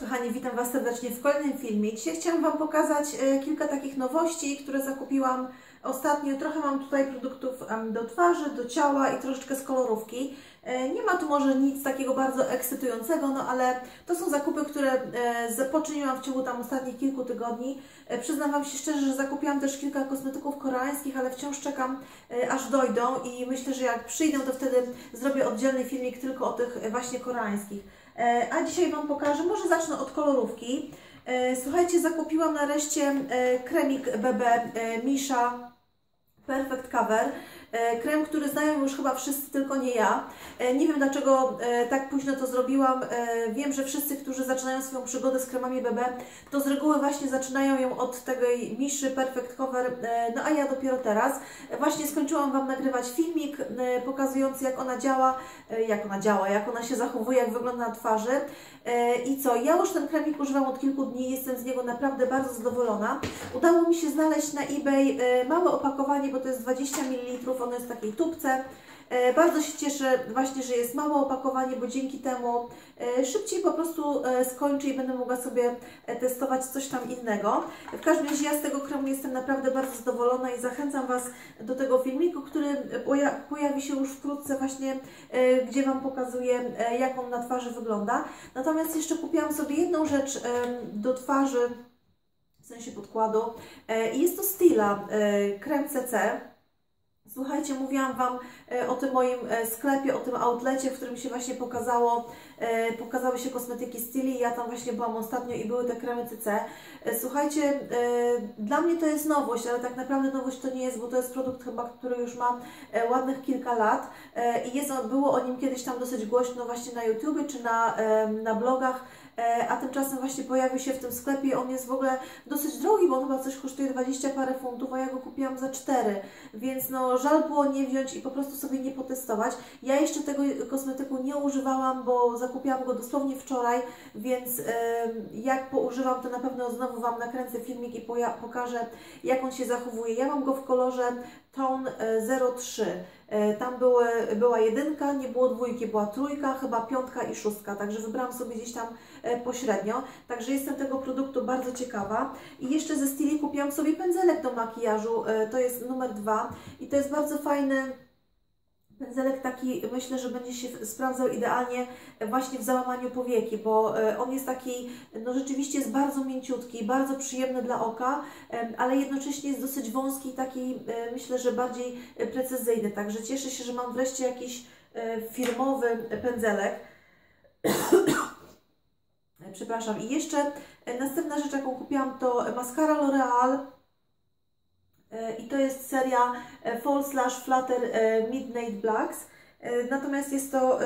Kochani, witam Was serdecznie w kolejnym filmie. Dzisiaj chciałam Wam pokazać e, kilka takich nowości, które zakupiłam ostatnio. Trochę mam tutaj produktów do twarzy, do ciała i troszeczkę z kolorówki. E, Nie ma tu może nic takiego bardzo ekscytującego, no ale to są zakupy, które e, poczyniłam w ciągu tam ostatnich kilku tygodni. E, Przyznam Wam się szczerze, że zakupiłam też kilka kosmetyków koreańskich, ale wciąż czekam aż dojdą i myślę, że jak przyjdą, to wtedy zrobię oddzielny filmik tylko o tych właśnie koreańskich. A dzisiaj Wam pokażę, może zacznę od kolorówki. Słuchajcie, zakupiłam nareszcie kremik BB Misha Perfect Cover. E, Krem, który znają już chyba wszyscy, tylko nie ja. E, Nie wiem dlaczego e, tak późno to zrobiłam. Wiem, że wszyscy, którzy zaczynają swoją przygodę z kremami BB, to z reguły właśnie zaczynają ją od tej Miszy Perfect Cover, no a ja dopiero teraz. Właśnie skończyłam Wam nagrywać filmik pokazujący jak ona działa, jak ona działa, jak ona się zachowuje, jak wygląda na twarzy. I co, ja już ten kremik używam od kilku dni, jestem z niego naprawdę bardzo zadowolona. Udało mi się znaleźć na eBay małe opakowanie, bo to jest 20 ml, ono jest w takiej tubce. E, Bardzo się cieszę właśnie, że jest małe opakowanie, bo dzięki temu e, szybciej po prostu e, skończę i będę mogła sobie testować coś tam innego. W każdym razie ja z tego kremu jestem naprawdę bardzo zadowolona i zachęcam Was do tego filmiku, który poja- pojawi się już wkrótce właśnie, gdzie Wam pokazuję jak on na twarzy wygląda. Natomiast jeszcze kupiłam sobie jedną rzecz do twarzy, w sensie podkładu i jest to Stila krem CC. Słuchajcie, mówiłam Wam e, o tym moim e, sklepie, o tym outlecie, w którym się właśnie pokazało, e, pokazały się kosmetyki Stili. Ja tam właśnie byłam ostatnio i były te kremy CC. Słuchajcie, dla mnie to jest nowość, ale tak naprawdę nowość to nie jest, bo to jest produkt chyba, który już ma ładnych kilka lat i jest, było o nim kiedyś tam dosyć głośno właśnie na YouTubie czy na, na blogach. E, A tymczasem właśnie pojawił się w tym sklepie. On jest w ogóle dosyć drogi, bo on chyba coś kosztuje 20 parę funtów, a ja go kupiłam za 4. Więc no żal było nie wziąć i po prostu sobie nie potestować. Ja jeszcze tego kosmetyku nie używałam, bo zakupiłam go dosłownie wczoraj, więc em, jak poużywam, to na pewno znowu Wam nakręcę filmik i pokażę, jak on się zachowuje. Ja mam go w kolorze Tone e, 03. E, Tam były, była jedynka, nie było dwójki, była trójka, chyba piątka i szóstka, także wybrałam sobie gdzieś tam e, pośrednio. Także jestem tego produktu bardzo ciekawa. I jeszcze ze Stili kupiłam sobie pędzelek do makijażu, e, to jest numer dwa i to jest bardzo fajny pędzelek taki, myślę, że będzie się sprawdzał idealnie właśnie w załamaniu powieki, bo e, on jest taki, no rzeczywiście jest bardzo mięciutki, bardzo przyjemny dla oka, ale jednocześnie jest dosyć wąski i taki, e, myślę, że bardziej precyzyjny. Także cieszę się, że mam wreszcie jakiś e, firmowy pędzelek. Przepraszam. I jeszcze następna rzecz, jaką kupiłam, to maskara L'Oreal. E, I to jest seria e, Fall Slash Flutter e, Midnight Blacks. Natomiast jest to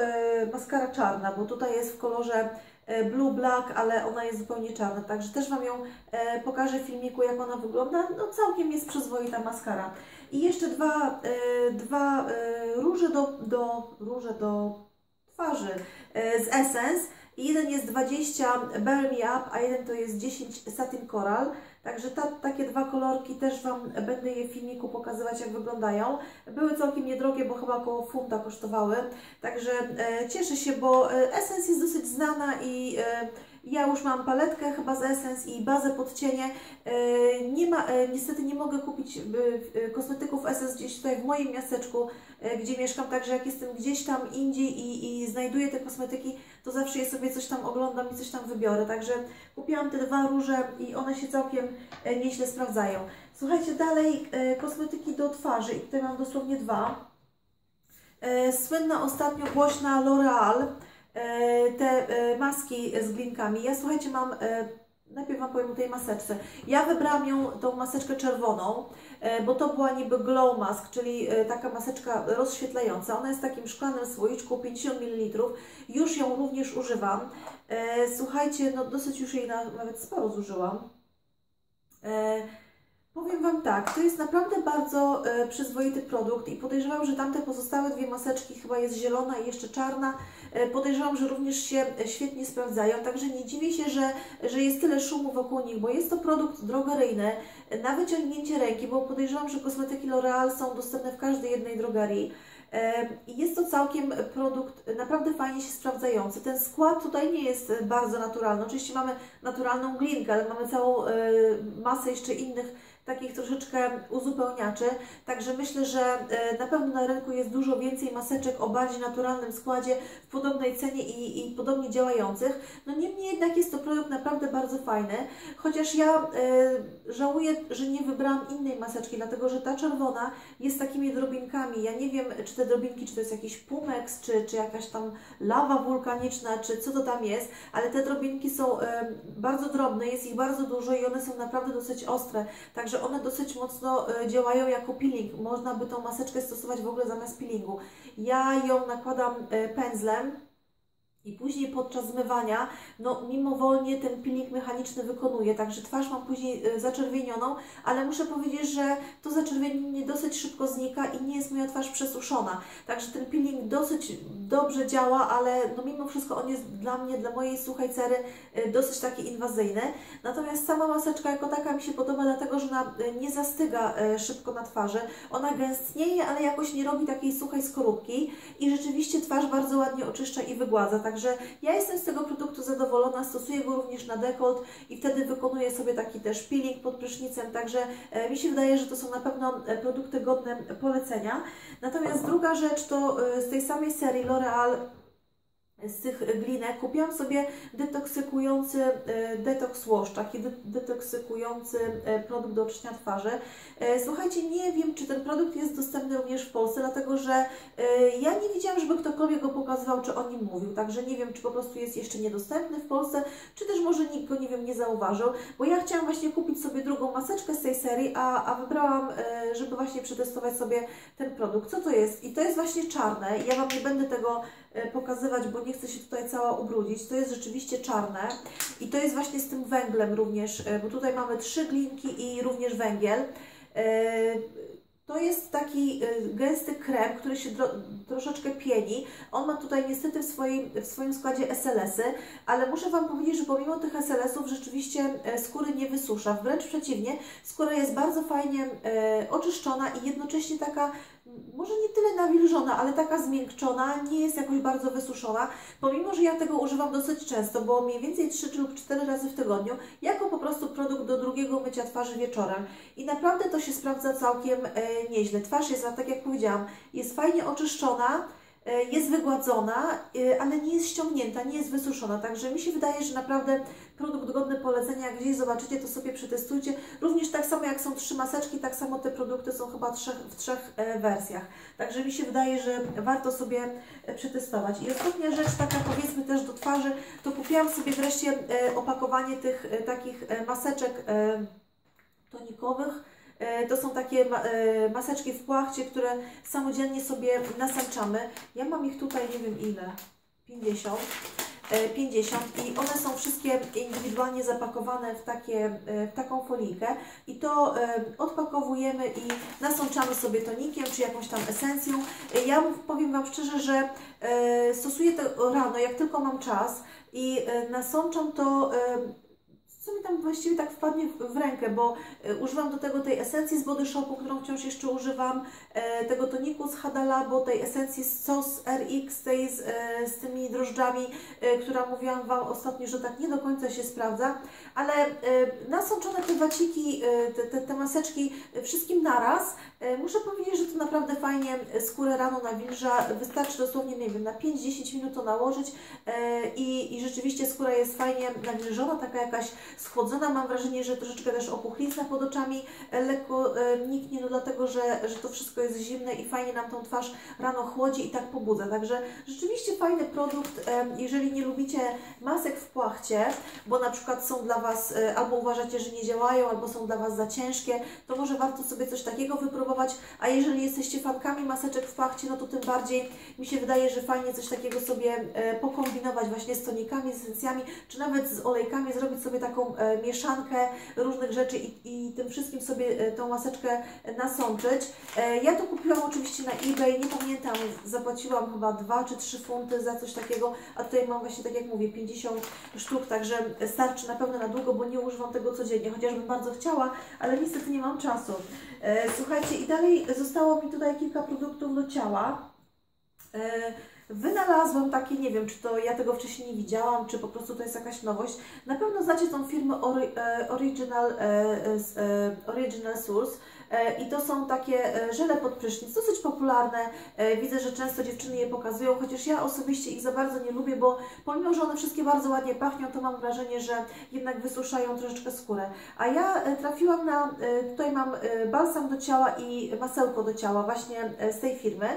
maskara czarna, bo tutaj jest w kolorze Blue Black, ale ona jest zupełnie czarna. Także też Wam ją pokażę w filmiku, jak ona wygląda. No całkiem jest przyzwoita maskara. I jeszcze dwa, dwa róże do, do, róże do twarzy z Essence. Jeden jest 20 Bear Me Up, a jeden to jest 10 Satin Coral. Także ta, takie dwa kolorki też Wam będę je w filmiku pokazywać, jak wyglądają. Były całkiem niedrogie, bo chyba około funta kosztowały. Także e, cieszę się, bo e, Essence jest dosyć znana i e, ja już mam paletkę chyba z Essence i bazę pod cienie. E, nie ma, e, niestety nie mogę kupić e, kosmetyków Essence gdzieś tutaj w moim miasteczku, gdzie mieszkam, także jak jestem gdzieś tam indziej i, i znajduję te kosmetyki, to zawsze je sobie coś tam oglądam i coś tam wybiorę. Także kupiłam te dwa róże i one się całkiem nieźle sprawdzają. Słuchajcie, dalej kosmetyki do twarzy i tutaj mam dosłownie dwa. Słynna ostatnio głośna L'Oreal, te e, maski z glinkami. Ja słuchajcie, mam, e, najpierw Wam powiem o tej maseczce. Ja wybrałam ją, tą maseczkę czerwoną, e, bo to była niby glow mask, czyli e, taka maseczka rozświetlająca. Ona jest w takim szklanym słoiczku, 50 ml. Już ją również używam. E, Słuchajcie, no dosyć już jej na- nawet sporo zużyłam. E, Powiem Wam tak, to jest naprawdę bardzo e, przyzwoity produkt i podejrzewam, że tamte pozostałe dwie maseczki, chyba jest zielona i jeszcze czarna, e, podejrzewam, że również się e, świetnie sprawdzają, także nie dziwię się, że, że jest tyle szumu wokół nich, bo jest to produkt drogeryjny, e, na wyciągnięcie ręki, bo podejrzewam, że kosmetyki L'Oreal są dostępne w każdej jednej drogerii. E, jest to całkiem produkt naprawdę fajnie się sprawdzający. Ten skład tutaj nie jest bardzo naturalny. Oczywiście mamy naturalną glinkę, ale mamy całą e, masę jeszcze innych takich troszeczkę uzupełniaczy. Także myślę, że e, na pewno na rynku jest dużo więcej maseczek o bardziej naturalnym składzie, w podobnej cenie i, i podobnie działających. No niemniej jednak jest to produkt naprawdę bardzo fajny, chociaż ja e, żałuję, że nie wybrałam innej maseczki, dlatego że ta czerwona jest takimi drobinkami. Ja nie wiem, czy te drobinki, czy to jest jakiś pumex, czy, czy jakaś tam lawa wulkaniczna, czy co to tam jest, ale te drobinki są e, bardzo drobne, jest ich bardzo dużo i one są naprawdę dosyć ostre. Także one dosyć mocno e, działają jako peeling. Można by tą maseczkę stosować w ogóle zamiast peelingu. Ja ją nakładam e, pędzlem i później podczas zmywania, no mimowolnie ten peeling mechaniczny wykonuje, także twarz mam później e, zaczerwienioną, ale muszę powiedzieć, że to zaczerwienienie dosyć szybko znika i nie jest moja twarz przesuszona. Także ten peeling dosyć dobrze działa, ale no mimo wszystko on jest dla mnie, dla mojej suchej cery e, dosyć taki inwazyjny. Natomiast sama maseczka jako taka mi się podoba, dlatego że ona e, nie zastyga szybko na twarzy. Ona gęstnieje, ale jakoś nie robi takiej suchej skorupki i rzeczywiście twarz bardzo ładnie oczyszcza i wygładza. Także ja jestem z tego produktu zadowolona, stosuję go również na dekolt i wtedy wykonuję sobie taki też peeling pod prysznicem, także e, mi się wydaje, że to są na pewno e, produkty godne polecenia. Natomiast druga rzecz to e, z tej samej serii L'Oreal z tych glinek kupiłam sobie detoksykujący e, detoks wash, taki detoksykujący e, produkt do oczyszczenia twarzy. E, słuchajcie, nie wiem, czy ten produkt jest dostępny również w Polsce, dlatego że ja nie widziałam, żeby ktokolwiek go pokazywał, czy o nim mówił, także nie wiem, czy po prostu jest jeszcze niedostępny w Polsce, czy też może nikt go, nie wiem, nie zauważył, bo ja chciałam właśnie kupić sobie drugą maseczkę z tej serii, a, a wybrałam, żeby właśnie przetestować sobie ten produkt. Co to jest? I to jest właśnie czarne. Ja Wam nie będę tego pokazywać, bo nie nie chcę się tutaj cała ubrudzić. To jest rzeczywiście czarne i to jest właśnie z tym węglem również, e, bo tutaj mamy trzy glinki i również węgiel. E, to jest taki y, gęsty krem, który się troszeczkę pieni. On ma tutaj niestety w swoim, w swoim składzie SLS-y, ale muszę Wam powiedzieć, że pomimo tych SLS-ów rzeczywiście e, skóry nie wysusza. Wręcz przeciwnie, skóra jest bardzo fajnie e, oczyszczona i jednocześnie taka może nie tyle nawilżona, ale taka zmiękczona, nie jest jakoś bardzo wysuszona, pomimo, że ja tego używam dosyć często, bo mniej więcej 3 lub 4 razy w tygodniu, jako po prostu produkt do drugiego mycia twarzy wieczorem. I naprawdę to się sprawdza całkiem e, nieźle. Twarz jest, tak jak powiedziałam, jest fajnie oczyszczona, jest wygładzona, e, ale nie jest ściągnięta, nie jest wysuszona. Także mi się wydaje, że naprawdę produkt godny polecenia. Jak gdzieś zobaczycie, to sobie przetestujcie. Również tak samo jak są trzy maseczki, tak samo te produkty są chyba trzech, w trzech e, wersjach. Także mi się wydaje, że warto sobie przetestować. I ostatnia rzecz, taka powiedzmy też do twarzy, to kupiłam sobie wreszcie opakowanie tych takich maseczek tonikowych E, to są takie e, maseczki w płachcie, które samodzielnie sobie nasaczamy. Ja mam ich tutaj nie wiem ile, 50. 50 e, i one są wszystkie indywidualnie zapakowane w, takie, w taką folikę i to odpakowujemy i nasączamy sobie tonikiem czy jakąś tam esencją. Ja powiem Wam szczerze, że stosuję to rano, jak tylko mam czas i nasączam to co mi tam właściwie tak wpadnie w, rękę, bo e, używam do tego tej esencji z Body Shopu, którą wciąż jeszcze używam, e, tego toniku z Hada Labo, tej esencji z SOS RX, tej z, e, z tymi drożdżami, która mówiłam Wam ostatnio, że tak nie do końca się sprawdza, ale nasączone te waciki, te, te, te maseczki wszystkim naraz, muszę powiedzieć, że to naprawdę fajnie skórę rano nawilża, wystarczy dosłownie, nie wiem, na 5-10 minut to nałożyć i, i rzeczywiście skóra jest fajnie nawilżona, taka jakaś schłodzona. Mam wrażenie, że troszeczkę też opuchlizna pod oczami e, lekko e, niknie, no dlatego, że, że to wszystko jest zimne i fajnie nam tą twarz rano chłodzi i tak pobudza. Także rzeczywiście fajny produkt, e, jeżeli nie lubicie masek w płachcie, bo na przykład są dla Was, albo uważacie, że nie działają, albo są dla Was za ciężkie, to może warto sobie coś takiego wypróbować, a jeżeli jesteście fankami maseczek w płachcie, no to tym bardziej mi się wydaje, że fajnie coś takiego sobie pokombinować właśnie z tonikami, z esencjami, czy nawet z olejkami, zrobić sobie taką taką e, mieszankę różnych rzeczy i, i tym wszystkim sobie e, tą nasączyć. E, ja to kupiłam oczywiście na eBay, nie pamiętam, zapłaciłam chyba 2 czy 3 funty za coś takiego, a tutaj mam właśnie, tak jak mówię, 50 sztuk, także starczy na pewno na długo, bo nie używam tego codziennie, chociażbym bardzo chciała, ale niestety nie mam czasu. Słuchajcie, i dalej zostało mi tutaj kilka produktów do ciała. Wynalazłam takie, nie wiem, czy to ja tego wcześniej nie widziałam, czy po prostu to jest jakaś nowość. Na pewno znacie tą firmę Ori, e, Original, e, e, Original Source i to są takie żele pod prysznic, dosyć popularne. Widzę, że często dziewczyny je pokazują, chociaż ja osobiście ich za bardzo nie lubię, bo pomimo, że one wszystkie bardzo ładnie pachnią, to mam wrażenie, że jednak wysuszają troszeczkę skórę. A ja trafiłam na, tutaj mam balsam do ciała i masełko do ciała właśnie z tej firmy.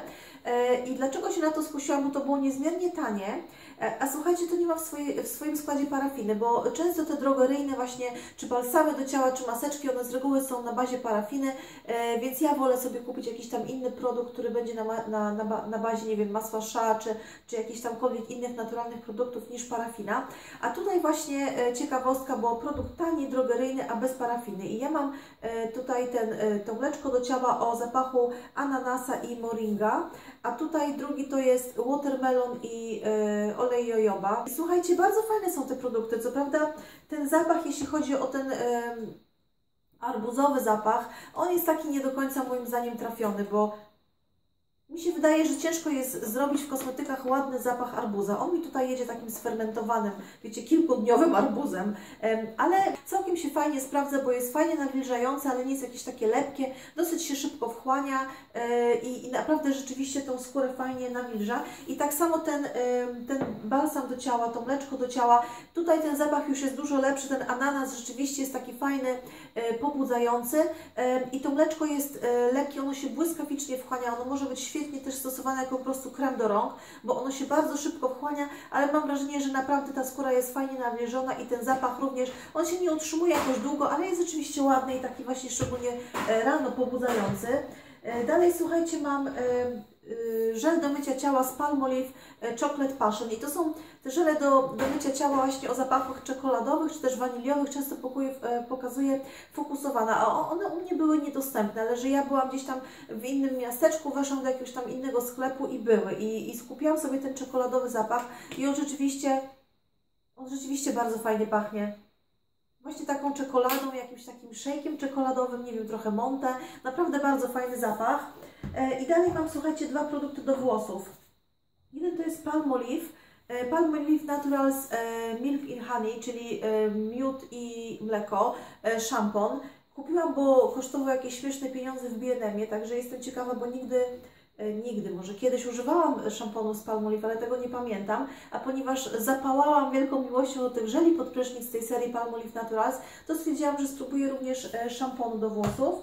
I dlaczego się na to skusiłam? Bo to było niezmiernie tanie. E, a słuchajcie, to nie ma w, w swoim składzie parafiny, bo często te drogeryjne właśnie, czy balsamy do ciała, czy maseczki, one z reguły są na bazie parafiny, e, więc ja wolę sobie kupić jakiś tam inny produkt, który będzie na, na, na, na bazie, nie wiem, masła sza, czy, czy jakichś tamkolwiek innych naturalnych produktów niż parafina. A tutaj właśnie e, ciekawostka, bo produkt tani, drogeryjny, a bez parafiny. I ja mam tutaj ten, to mleczko do ciała o zapachu ananasa i moringa, a tutaj drugi to jest watermelon i e, olej jojoba. Słuchajcie, bardzo fajne są te produkty. Co prawda ten zapach, jeśli chodzi o ten arbuzowy zapach, on jest taki nie do końca moim zdaniem trafiony, bo mi się wydaje, że ciężko jest zrobić w kosmetykach ładny zapach arbuza. On mi tutaj jedzie takim sfermentowanym, wiecie, kilkudniowym arbuzem, ale całkiem się fajnie sprawdza, bo jest fajnie nawilżające, ale nie jest jakieś takie lepkie, dosyć się szybko wchłania e, i, i naprawdę rzeczywiście tą skórę fajnie nawilża. I tak samo ten, ten balsam do ciała, to mleczko do ciała, tutaj ten zapach już jest dużo lepszy, ten ananas rzeczywiście jest taki fajny, e, pobudzający i to mleczko jest e, lekkie, ono się błyskawicznie wchłania, ono może być świetnie też stosowane jako po prostu krem do rąk, bo ono się bardzo szybko wchłania, ale mam wrażenie, że naprawdę ta skóra jest fajnie nawilżona i ten zapach również, on się nie utrzymuje jakoś długo, ale jest rzeczywiście ładny i taki właśnie szczególnie e, rano pobudzający. E, dalej słuchajcie, mam e, żel do mycia ciała z Palmolive y, Chocolate Passion i to są te żele do, do mycia ciała właśnie o zapachach czekoladowych czy też waniliowych, często pokuje, y, pokazuje fokusowana, a one u mnie były niedostępne, ale że ja byłam gdzieś tam w innym miasteczku, weszłam do jakiegoś tam innego sklepu i były i, i sobie ten czekoladowy zapach i on rzeczywiście, on rzeczywiście bardzo fajnie pachnie. Właśnie taką czekoladą, jakimś takim szejkiem czekoladowym, nie wiem, trochę monte. Naprawdę bardzo fajny zapach. E, I dalej mam, słuchajcie, dwa produkty do włosów. Jeden to jest Palmolive. E, Palmolive Naturals e, Milk in Honey, czyli miód i mleko, szampon. Kupiłam, bo kosztowało jakieś śmieszne pieniądze w Bienemie, także jestem ciekawa, bo nigdy nigdy, może kiedyś używałam szamponu z Palmolive, ale tego nie pamiętam, a ponieważ zapałałam wielką miłością do tych żeli pod prysznic z tej serii Palmolive Naturals, to stwierdziłam, że spróbuję również szamponu do włosów.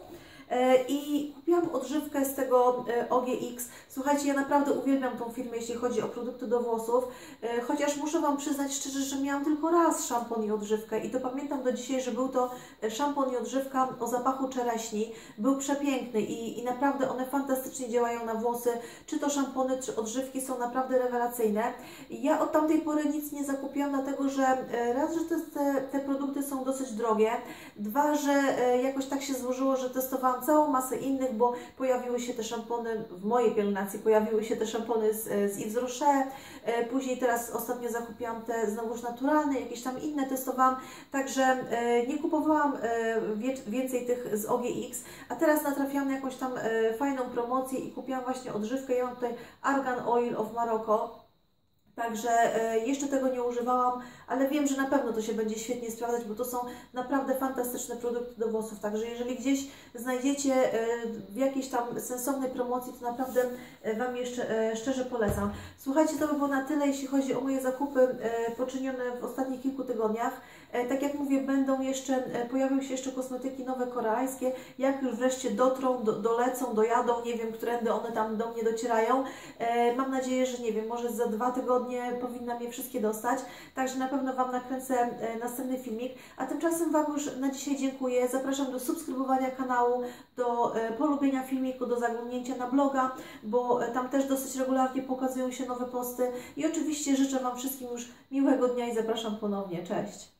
E, i kupiłam odżywkę z tego e, OGX. Słuchajcie, ja naprawdę uwielbiam tą firmę, jeśli chodzi o produkty do włosów, e, chociaż muszę Wam przyznać szczerze, że miałam tylko raz szampon i odżywkę i to pamiętam do dzisiaj, że był to szampon i odżywka o zapachu czereśni. Był przepiękny i, i naprawdę one fantastycznie działają na włosy. Czy to szampony, czy odżywki są naprawdę rewelacyjne. Ja od tamtej pory nic nie zakupiłam, dlatego że raz, że te, te produkty są dosyć drogie, dwa, że jakoś tak się złożyło, że testowałam całą masę innych, bo pojawiły się te szampony, w mojej pielęgnacji pojawiły się te szampony z, z Yves Rocher, e, później teraz ostatnio zakupiłam te znowuż naturalne, jakieś tam inne testowałam, także e, nie kupowałam e, więcej tych z OGX, a teraz natrafiłam na jakąś tam fajną promocję i kupiłam właśnie odżywkę, ja mam tutaj Argan Oil of Morocco, Także jeszcze tego nie używałam, ale wiem, że na pewno to się będzie świetnie sprawdzać, bo to są naprawdę fantastyczne produkty do włosów. Także jeżeli gdzieś znajdziecie e, w jakiejś tam sensownej promocji, to naprawdę e, Wam jeszcze e, szczerze polecam. Słuchajcie, to by było na tyle, jeśli chodzi o moje zakupy poczynione w ostatnich kilku tygodniach. Tak jak mówię, będą jeszcze, pojawią się jeszcze kosmetyki nowe koreańskie. Jak już wreszcie dotrą, do, dolecą, dojadą, nie wiem, którędy one tam do mnie docierają. Mam nadzieję, że nie wiem, może za dwa tygodnie powinnam je wszystkie dostać. Także na pewno Wam nakręcę e, następny filmik. A tymczasem Wam już na dzisiaj dziękuję. Zapraszam do subskrybowania kanału, do e, polubienia filmiku, do zaglądnięcia na bloga, bo e, tam też dosyć regularnie pokazują się nowe posty. I oczywiście życzę Wam wszystkim już miłego dnia i zapraszam ponownie. Cześć!